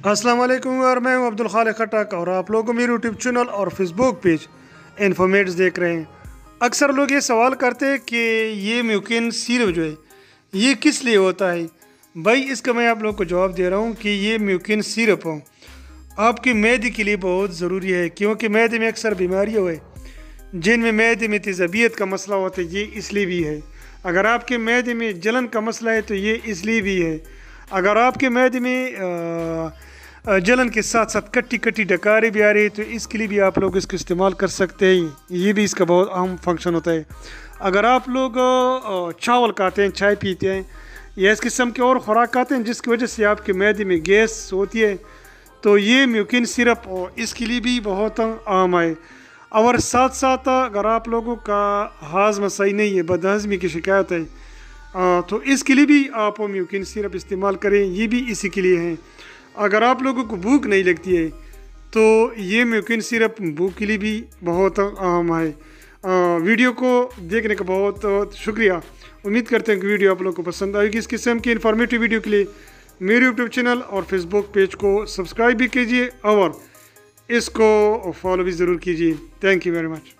अस्सलाम वालेकुम और मैं हूँ अब्दुल खालिक खटक और आप लोगों मेरे यूट्यूब चैनल और फेसबुक पेज इन्फॉर्मेट्स देख रहे हैं। अक्सर लोग ये सवाल करते हैं कि ये म्यूकिन सिरप जो है, ये किस लिए होता है? भाई, इसका मैं आप लोग को जवाब दे रहा हूँ कि ये म्यूकिन सीरप हो। आपकी मैदे के लिए बहुत ज़रूरी है, क्योंकि मैदे में अक्सर बीमारियाँ हुए जिनमें मैदे में तेज़बियत का मसला होता है, ये इसलिए भी है। अगर आपके मैदे में जलन का मसला है तो ये इसलिए भी है। अगर आपके मैदे में जलन के साथ साथ कट्टी कट्टी डकारे भी आ रही है तो इसके लिए भी आप लोग इसको इस्तेमाल कर सकते हैं। ये भी इसका बहुत अहम फ़ंक्शन होता है। अगर आप लोग चावल खाते हैं, चाय पीते हैं, या इस किस्म के और खुराक खाते हैं, जिसकी वजह से आपके मैदे में गैस होती है तो ये म्यूकिन सिरप इसके लिए भी बहुत आम है। और साथ साथ अगर आप लोगों का हाजमा सही नहीं है, बदहजमी की शिकायत है तो इसके लिए भी आप म्यूकिन सिरप इस्तेमाल करें, ये भी इसी के लिए हैं। अगर आप लोगों को भूख नहीं लगती है तो ये म्यूकिन सिरप भूख के लिए भी बहुत अहम है। आ, वीडियो को देखने का बहुत शुक्रिया। उम्मीद करते हैं कि वीडियो आप लोग को पसंद आएगी। इस किस्म की इन्फॉर्मेटिव वीडियो के लिए मेरे यूट्यूब चैनल और फेसबुक पेज को सब्सक्राइब भी कीजिए और इसको फॉलो भी ज़रूर कीजिए। Thank you very much